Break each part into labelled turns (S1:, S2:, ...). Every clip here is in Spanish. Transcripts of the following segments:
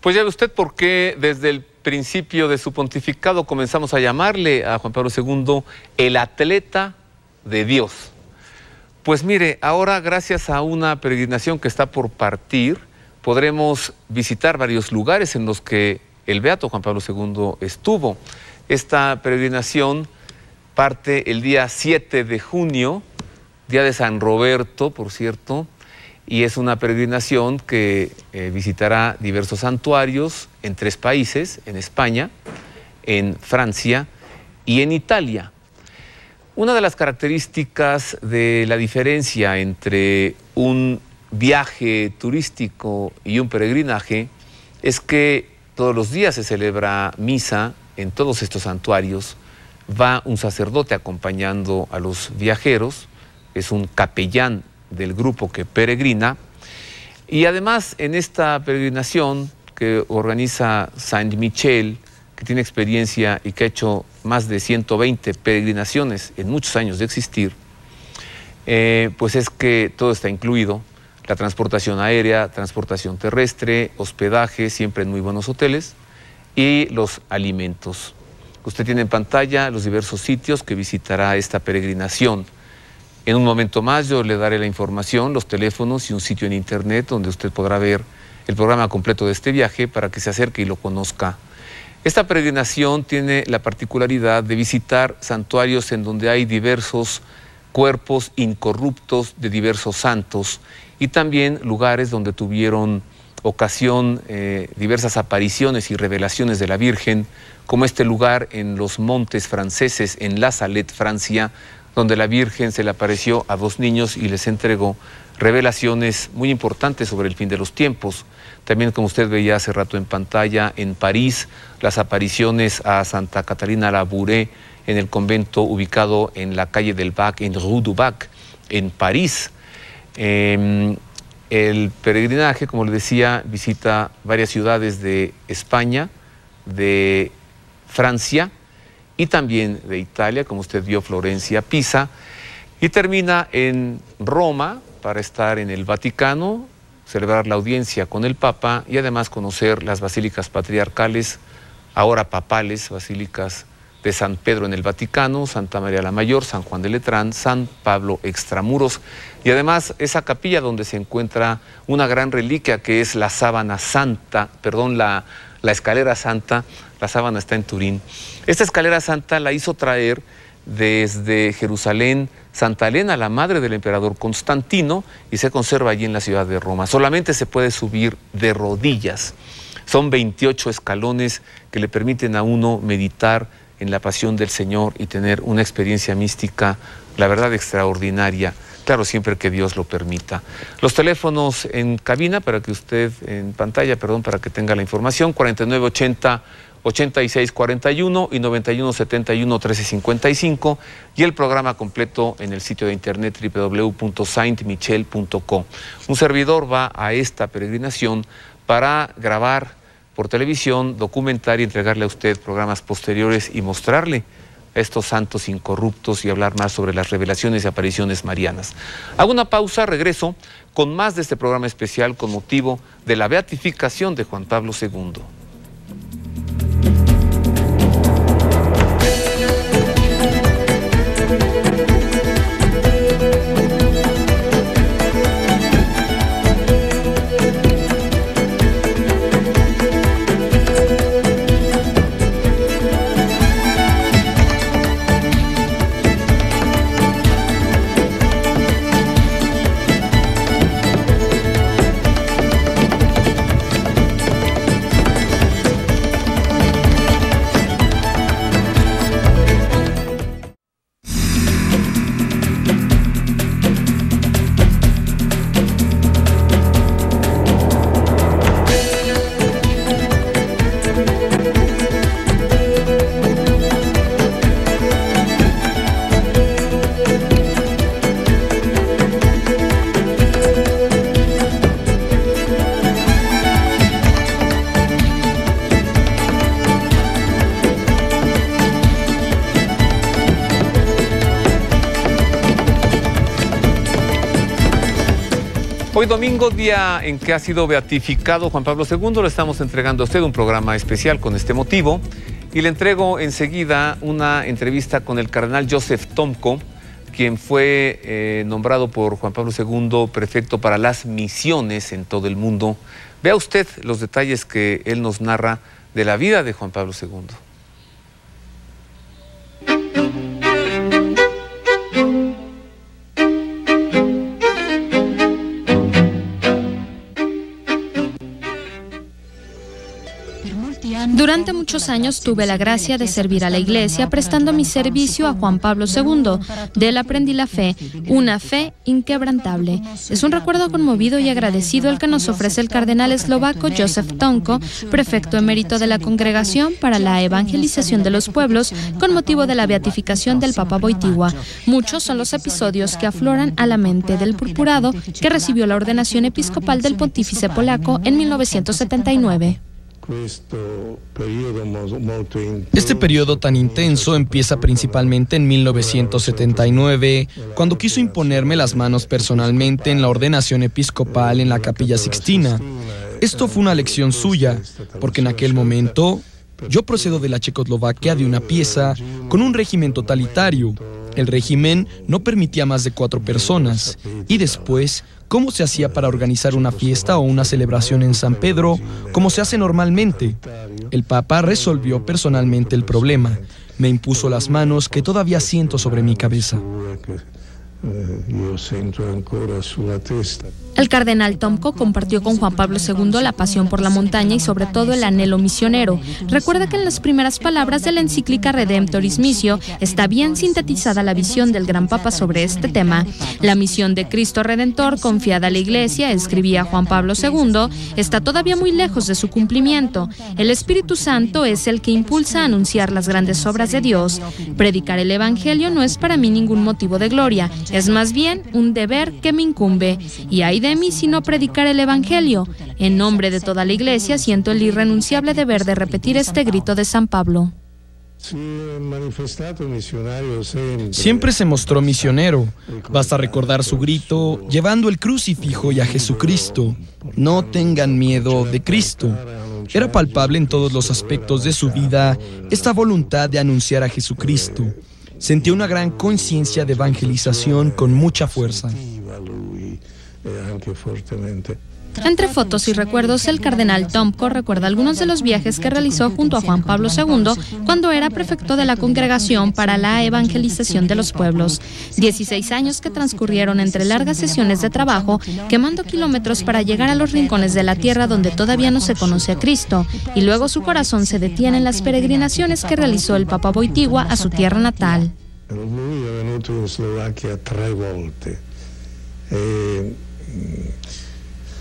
S1: Pues ya ve usted por qué desde el principio de su pontificado comenzamos a llamarle a Juan Pablo II el atleta de Dios. Pues mire, ahora gracias a una peregrinación que está por partir, podremos visitar varios lugares en los que el Beato Juan Pablo II estuvo. Esta peregrinación parte el día 7 de junio, día de San Roberto, por cierto, y es una peregrinación que eh, visitará diversos santuarios en tres países, en España, en Francia y en Italia. Una de las características de la diferencia entre un viaje turístico y un peregrinaje es que todos los días se celebra misa en todos estos santuarios, va un sacerdote acompañando a los viajeros, es un capellán del grupo que peregrina. Y además en esta peregrinación que organiza Saint Michel, que tiene experiencia y que ha hecho más de 120 peregrinaciones en muchos años de existir, eh, pues es que todo está incluido, la transportación aérea, transportación terrestre, hospedaje, siempre en muy buenos hoteles, y los alimentos. Usted tiene en pantalla los diversos sitios que visitará esta peregrinación. En un momento más yo le daré la información, los teléfonos y un sitio en internet donde usted podrá ver el programa completo de este viaje para que se acerque y lo conozca. Esta peregrinación tiene la particularidad de visitar santuarios en donde hay diversos cuerpos incorruptos de diversos santos y también lugares donde tuvieron ocasión eh, diversas apariciones y revelaciones de la Virgen, como este lugar en los montes franceses, en La Salette, Francia, donde la Virgen se le apareció a dos niños y les entregó revelaciones muy importantes sobre el fin de los tiempos. También, como usted veía hace rato en pantalla, en París, las apariciones a Santa Catalina Labouré en el convento ubicado en la calle del Bac, en Rue du Bac, en París. Em, el peregrinaje, como le decía, visita varias ciudades de España, de Francia, y también de Italia, como usted vio, Florencia, Pisa, y termina en Roma para estar en el Vaticano, celebrar la audiencia con el Papa y además conocer las basílicas patriarcales, ahora papales, basílicas de San Pedro en el Vaticano, Santa María la Mayor, San Juan de Letrán, San Pablo Extramuros. Y además esa capilla donde se encuentra una gran reliquia que es la sábana santa, perdón, la, la escalera santa, la sábana está en Turín. Esta escalera santa la hizo traer desde Jerusalén Santa Elena, la madre del emperador Constantino, y se conserva allí en la ciudad de Roma. Solamente se puede subir de rodillas. Son 28 escalones que le permiten a uno meditar en la pasión del Señor y tener una experiencia mística, la verdad, extraordinaria. Claro, siempre que Dios lo permita. Los teléfonos en cabina para que usted, en pantalla, perdón, para que tenga la información, 4980 8641 y 9171 1355 y el programa completo en el sitio de internet www.saintmichel.com. Un servidor va a esta peregrinación para grabar por televisión, documentar y entregarle a usted programas posteriores y mostrarle estos santos incorruptos y hablar más sobre las revelaciones y apariciones marianas. Hago una pausa, regreso con más de este programa especial con motivo de la beatificación de Juan Pablo II. Hoy domingo, día en que ha sido beatificado Juan Pablo II, le estamos entregando a usted un programa especial con este motivo y le entrego enseguida una entrevista con el cardenal Joseph Tomko, quien fue eh, nombrado por Juan Pablo II prefecto para las misiones en todo el mundo. Vea usted los detalles que él nos narra de la vida de Juan Pablo II.
S2: Durante muchos años tuve la gracia de servir a la Iglesia prestando mi servicio a Juan Pablo II. De él aprendí la fe, una fe inquebrantable. Es un recuerdo conmovido y agradecido el que nos ofrece el cardenal eslovaco Joseph Tonko, prefecto emérito de la Congregación para la Evangelización de los Pueblos, con motivo de la beatificación del Papa Boitigua. Muchos son los episodios que afloran a la mente del purpurado que recibió la ordenación episcopal del pontífice polaco en 1979.
S3: Este periodo tan intenso empieza principalmente en 1979, cuando quiso imponerme las manos personalmente en la ordenación episcopal en la capilla Sixtina. Esto fue una lección suya, porque en aquel momento yo procedo de la Checoslovaquia de una pieza con un régimen totalitario. El régimen no permitía más de cuatro personas. Y después cómo se hacía para organizar una fiesta o una celebración en San Pedro, como se hace normalmente. El Papa resolvió personalmente el problema. Me impuso las manos que todavía siento sobre mi cabeza.
S2: El cardenal Tomko compartió con Juan Pablo II la pasión por la montaña y sobre todo el anhelo misionero. Recuerda que en las primeras palabras de la encíclica Redemptoris Missio está bien sintetizada la visión del gran Papa sobre este tema. La misión de Cristo Redentor confiada a la Iglesia, escribía Juan Pablo II, está todavía muy lejos de su cumplimiento. El Espíritu Santo es el que impulsa a anunciar las grandes obras de Dios. Predicar el Evangelio no es para mí ningún motivo de gloria, es más bien un deber que me incumbe. Y hay de mí si no predicar el Evangelio. En nombre de toda la Iglesia siento el irrenunciable deber de repetir este grito de San Pablo.
S3: Siempre se mostró misionero. Basta recordar su grito, llevando el crucifijo y a Jesucristo. No tengan miedo de Cristo. Era palpable en todos los aspectos de su vida esta voluntad de anunciar a Jesucristo sentía una gran conciencia de evangelización con mucha fuerza.
S2: Entre fotos y recuerdos, el cardenal Tomko recuerda algunos de los viajes que realizó junto a Juan Pablo II cuando era prefecto de la Congregación para la Evangelización de los Pueblos. 16 años que transcurrieron entre largas sesiones de trabajo, quemando kilómetros para llegar a los rincones de la tierra donde todavía no se conoce a Cristo, y luego su corazón se detiene en las peregrinaciones que realizó el Papa Boitigua a su tierra natal.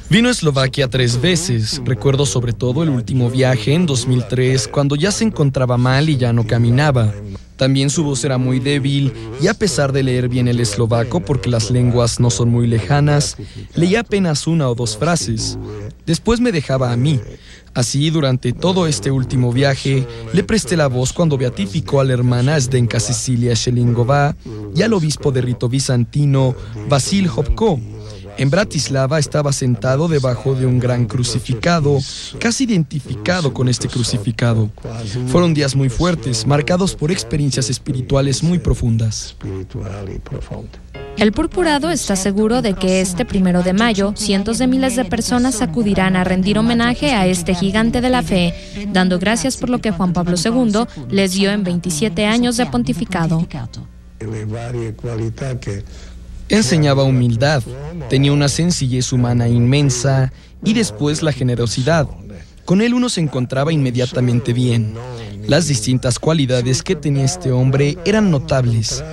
S3: Vino a Eslovaquia tres veces. Recuerdo sobre todo el último viaje en 2003, cuando ya se encontraba mal y ya no caminaba. También su voz era muy débil y a pesar de leer bien el eslovaco, porque las lenguas no son muy lejanas, leía apenas una o dos frases. Después me dejaba a mí. Así, durante todo este último viaje, le presté la voz cuando beatificó a la hermana Zdenka Cecilia Shelingova y al obispo de rito bizantino, Vasil Hopko en Bratislava estaba sentado debajo de un gran crucificado, casi identificado con este crucificado. Fueron días muy fuertes, marcados por experiencias espirituales muy profundas.
S2: El purpurado está seguro de que este primero de mayo cientos de miles de personas acudirán a rendir homenaje a este gigante de la fe, dando gracias por lo que Juan Pablo II les dio en 27 años de pontificado.
S3: Enseñaba humildad, tenía una sencillez humana inmensa y después la generosidad. Con él uno se encontraba inmediatamente bien. Las distintas cualidades que tenía este hombre eran notables.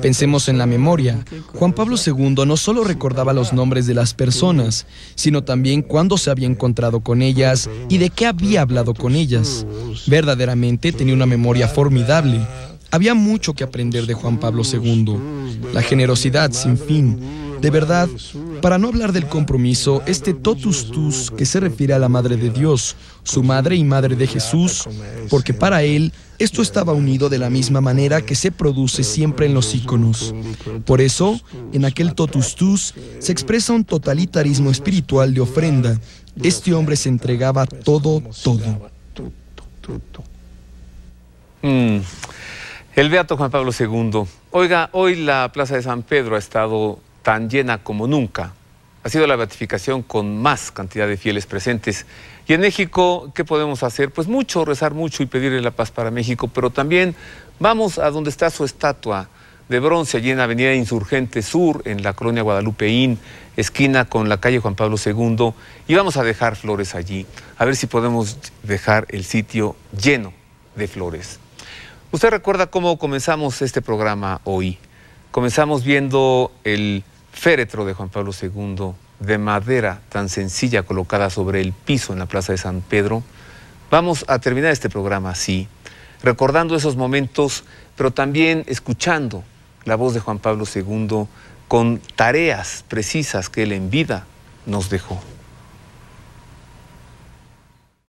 S3: Pensemos en la memoria. Juan Pablo II no solo recordaba los nombres de las personas, sino también cuándo se había encontrado con ellas y de qué había hablado con ellas. Verdaderamente tenía una memoria formidable. Había mucho que aprender de Juan Pablo II. La generosidad sin fin, De verdad, para no hablar del compromiso, este totus tus que se refiere a la Madre de Dios, su madre y madre de Jesús, porque para él esto estaba unido de la misma manera que se produce siempre en los íconos. Por eso, en aquel totus tus se expresa un totalitarismo espiritual de ofrenda. Este hombre se entregaba todo, todo.
S1: Mm. El Beato Juan Pablo II. Oiga, hoy la Plaza de San Pedro ha estado tan llena como nunca. Ha sido la beatificación con más cantidad de fieles presentes. Y en México, ¿qué podemos hacer? Pues mucho, rezar mucho y pedirle la paz para México, pero también vamos a donde está su estatua de bronce, allí en Avenida Insurgente Sur, en la colonia Guadalupeín, esquina con la calle Juan Pablo II, y vamos a dejar flores allí, a ver si podemos dejar el sitio lleno de flores. Usted recuerda cómo comenzamos este programa hoy. Comenzamos viendo el féretro de Juan Pablo II de madera tan sencilla colocada sobre el piso en la Plaza de San Pedro. Vamos a terminar este programa así, recordando esos momentos, pero también escuchando la voz de Juan Pablo II con tareas precisas que él en vida nos dejó.